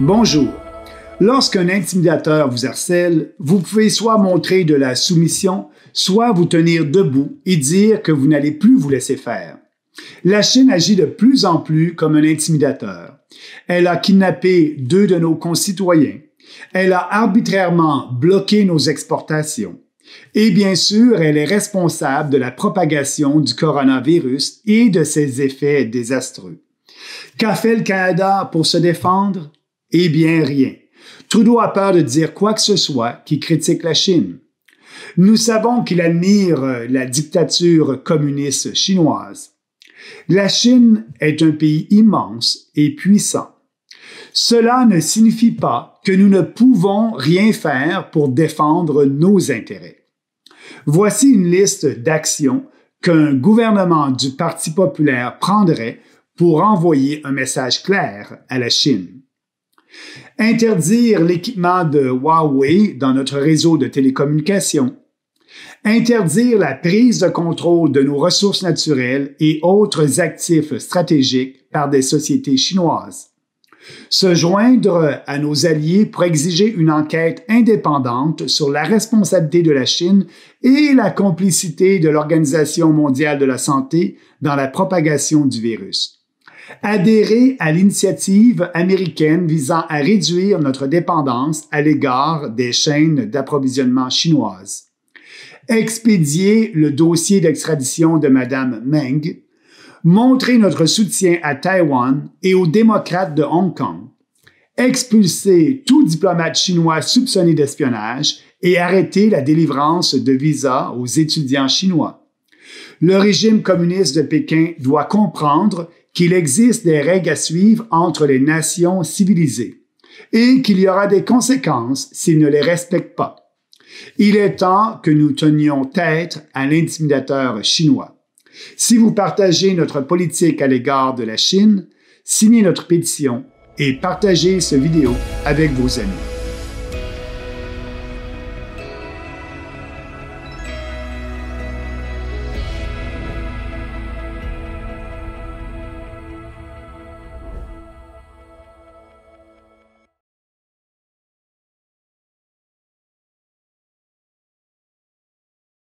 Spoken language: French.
Bonjour. Lorsqu'un intimidateur vous harcèle, vous pouvez soit montrer de la soumission, soit vous tenir debout et dire que vous n'allez plus vous laisser faire. La Chine agit de plus en plus comme un intimidateur. Elle a kidnappé deux de nos concitoyens. Elle a arbitrairement bloqué nos exportations. Et bien sûr, elle est responsable de la propagation du coronavirus et de ses effets désastreux. Qu'a fait le Canada pour se défendre? Eh bien, rien. Trudeau a peur de dire quoi que ce soit qui critique la Chine. Nous savons qu'il admire la dictature communiste chinoise. La Chine est un pays immense et puissant. Cela ne signifie pas que nous ne pouvons rien faire pour défendre nos intérêts. Voici une liste d'actions qu'un gouvernement du Parti populaire prendrait pour envoyer un message clair à la Chine. Interdire l'équipement de Huawei dans notre réseau de télécommunications. Interdire la prise de contrôle de nos ressources naturelles et autres actifs stratégiques par des sociétés chinoises. Se joindre à nos alliés pour exiger une enquête indépendante sur la responsabilité de la Chine et la complicité de l'Organisation mondiale de la santé dans la propagation du virus adhérer à l'initiative américaine visant à réduire notre dépendance à l'égard des chaînes d'approvisionnement chinoises, expédier le dossier d'extradition de Mme Meng, montrer notre soutien à Taïwan et aux démocrates de Hong Kong, expulser tout diplomate chinois soupçonné d'espionnage et arrêter la délivrance de visas aux étudiants chinois. Le régime communiste de Pékin doit comprendre qu'il existe des règles à suivre entre les nations civilisées et qu'il y aura des conséquences s'ils ne les respectent pas. Il est temps que nous tenions tête à l'intimidateur chinois. Si vous partagez notre politique à l'égard de la Chine, signez notre pétition et partagez ce vidéo avec vos amis.